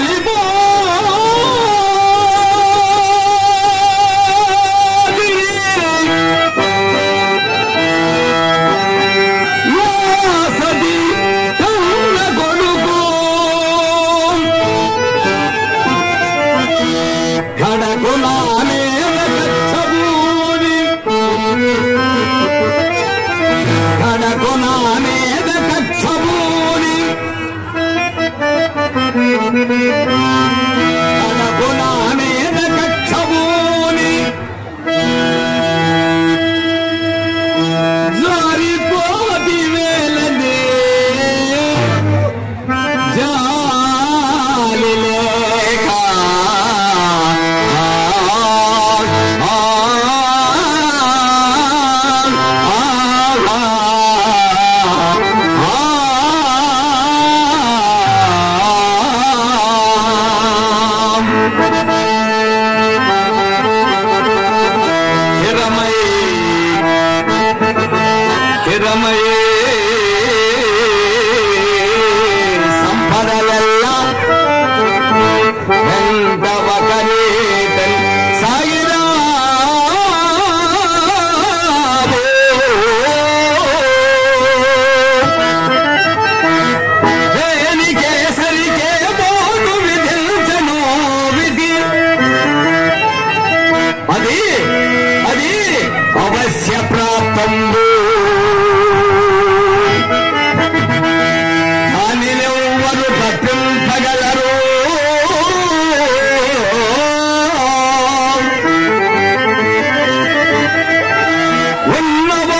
Libre No more.